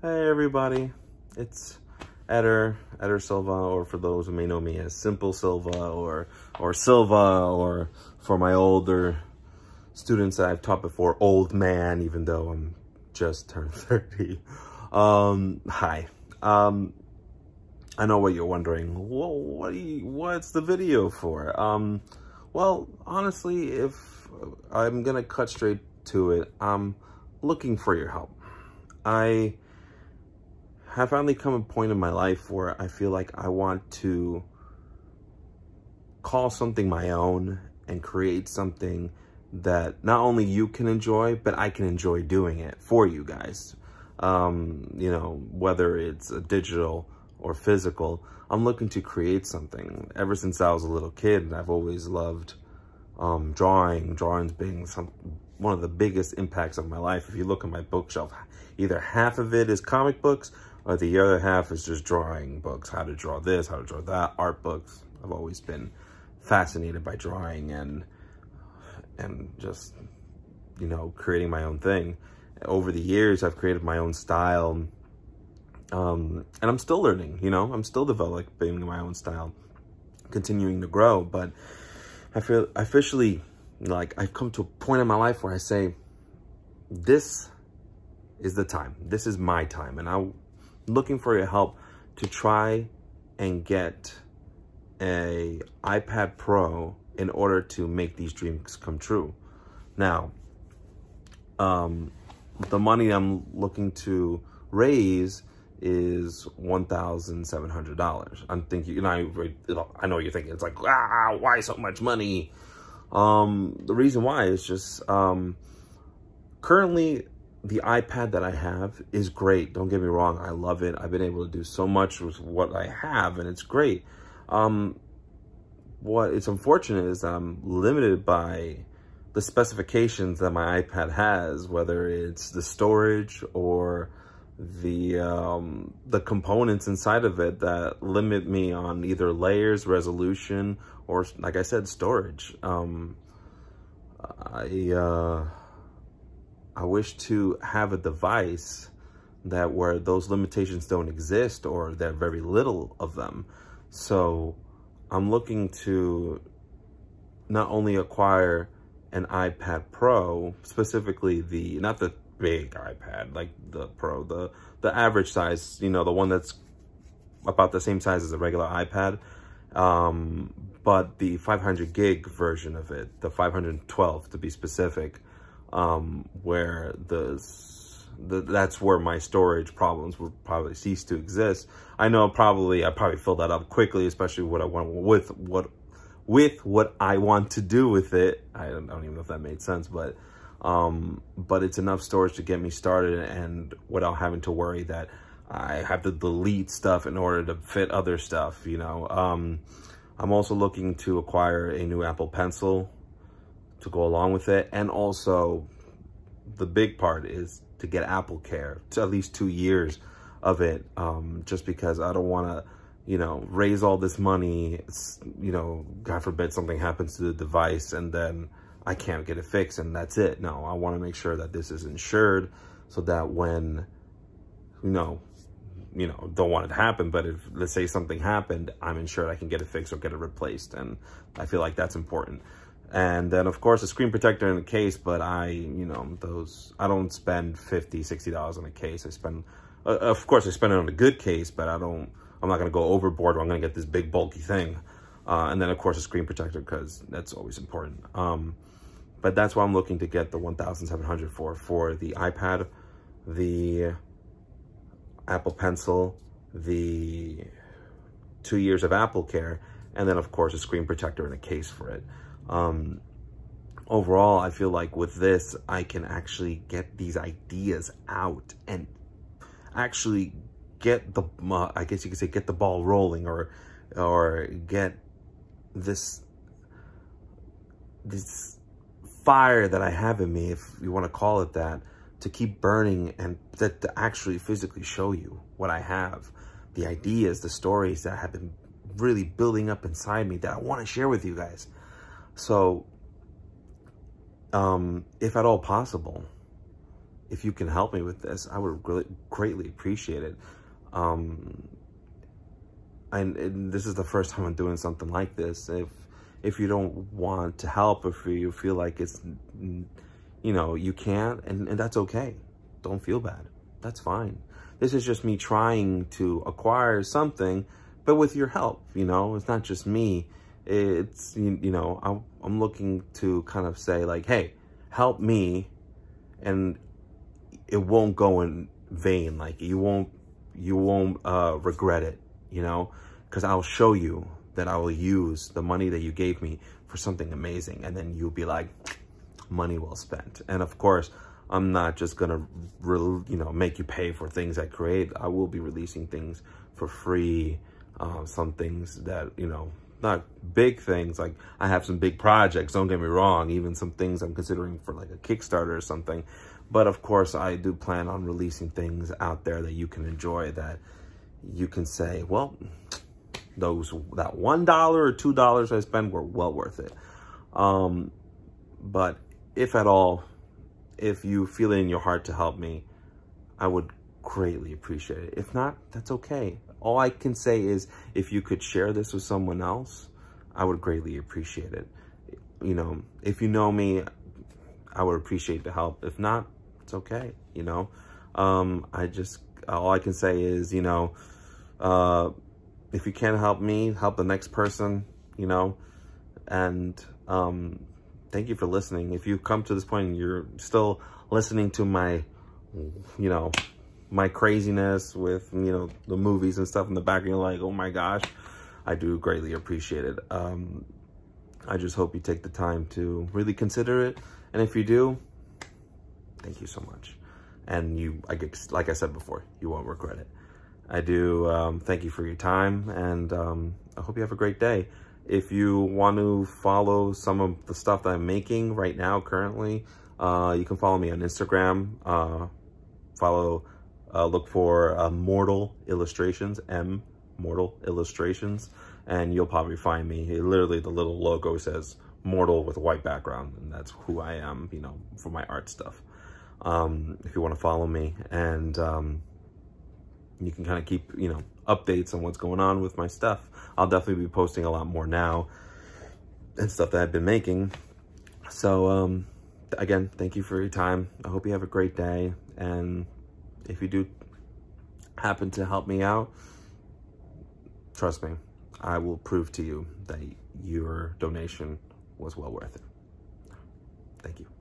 Hey everybody, it's Eder, Eder Silva, or for those who may know me as Simple Silva, or or Silva, or for my older students that I've taught before, Old Man, even though I'm just turned 30. Um, hi. Um, I know what you're wondering. Well, what you, what's the video for? Um, well, honestly, if I'm gonna cut straight to it, I'm looking for your help. I have finally come a point in my life where I feel like I want to call something my own and create something that not only you can enjoy, but I can enjoy doing it for you guys. Um, you know, whether it's a digital or physical, I'm looking to create something. Ever since I was a little kid, I've always loved um, drawing, drawings being some, one of the biggest impacts of my life. If you look at my bookshelf, either half of it is comic books or the other half is just drawing books, how to draw this, how to draw that, art books. I've always been fascinated by drawing and and just, you know, creating my own thing. Over the years, I've created my own style. Um, and I'm still learning, you know, I'm still developing my own style, continuing to grow. But I feel officially like I've come to a point in my life where I say, this is the time. This is my time. And I'm looking for your help to try and get a iPad Pro in order to make these dreams come true. Now, um, the money I'm looking to raise is $1,700. I'm thinking, you know, I, I know you're thinking, it's like, ah, why so much money? Um, the reason why is just, um, currently the iPad that I have is great. Don't get me wrong. I love it. I've been able to do so much with what I have and it's great. Um, it's unfortunate is I'm limited by the specifications that my iPad has, whether it's the storage or the um, the components inside of it that limit me on either layers, resolution, or like I said, storage. Um, I uh, I wish to have a device that where those limitations don't exist or there are very little of them. So I'm looking to not only acquire an iPad Pro, specifically the, not the big iPad, like the Pro, the, the average size, you know, the one that's about the same size as a regular iPad, um, but the 500 gig version of it, the 512 to be specific, um, where the the, that's where my storage problems would probably cease to exist. I know probably I probably fill that up quickly, especially what I want with what with what I want to do with it. I don't, I don't even know if that made sense, but um, but it's enough storage to get me started and without having to worry that I have to delete stuff in order to fit other stuff, you know. Um, I'm also looking to acquire a new Apple Pencil to go along with it. And also the big part is to get Apple Care to at least two years of it, um, just because I don't want to, you know, raise all this money, you know, God forbid something happens to the device and then I can't get it fixed and that's it. No, I want to make sure that this is insured so that when, you know, you know, don't want it to happen, but if, let's say something happened, I'm insured I can get it fixed or get it replaced. And I feel like that's important. And then, of course, a screen protector in a case, but I, you know, those, I don't spend 50 $60 on a case. I spend, uh, of course, I spend it on a good case, but I don't, I'm not going to go overboard or I'm going to get this big bulky thing. Uh, and then, of course, a screen protector because that's always important. Um, but that's why I'm looking to get the 1700 for, for the iPad, the Apple Pencil, the two years of Apple Care, and then, of course, a screen protector and a case for it. Um, overall, I feel like with this, I can actually get these ideas out and actually get the, uh, I guess you could say, get the ball rolling or, or get this, this fire that I have in me, if you want to call it that, to keep burning and that to actually physically show you what I have, the ideas, the stories that have been really building up inside me that I want to share with you guys. So, um, if at all possible, if you can help me with this, I would really greatly appreciate it. Um, and, and this is the first time I'm doing something like this. If if you don't want to help, if you feel like it's, you know, you can't, and, and that's okay. Don't feel bad. That's fine. This is just me trying to acquire something, but with your help, you know, it's not just me. It's, you, you know, I'm, I'm looking to kind of say like, hey, help me and it won't go in vain. Like you won't, you won't uh, regret it, you know, because I'll show you that I will use the money that you gave me for something amazing. And then you'll be like, money well spent. And of course, I'm not just going to, you know, make you pay for things I create. I will be releasing things for free. Uh, some things that, you know, not big things. Like I have some big projects, don't get me wrong. Even some things I'm considering for like a Kickstarter or something. But of course, I do plan on releasing things out there that you can enjoy that you can say, well, those that one dollar or two dollars I spent were well worth it. Um, but if at all, if you feel it in your heart to help me, I would greatly appreciate it. If not, that's okay. All I can say is if you could share this with someone else, I would greatly appreciate it. You know, if you know me, I would appreciate the help. If not, it's okay, you know. Um, I just, all I can say is, you know, uh, if you can't help me, help the next person, you know, and um, thank you for listening. If you come to this point and you're still listening to my, you know, my craziness with, you know, the movies and stuff in the back and you're like, oh my gosh, I do greatly appreciate it. Um, I just hope you take the time to really consider it. And if you do, thank you so much. And you, I get, like I said before, you won't regret it. I do um, thank you for your time, and um, I hope you have a great day. If you want to follow some of the stuff that I'm making right now, currently, uh, you can follow me on Instagram. Uh, follow, uh, look for uh, Mortal Illustrations, M Mortal Illustrations, and you'll probably find me. It, literally, the little logo says Mortal with a white background, and that's who I am, you know, for my art stuff. Um, if you want to follow me, and um, you can kind of keep, you know, updates on what's going on with my stuff. I'll definitely be posting a lot more now and stuff that I've been making. So, um, again, thank you for your time. I hope you have a great day. And if you do happen to help me out, trust me, I will prove to you that your donation was well worth it. Thank you.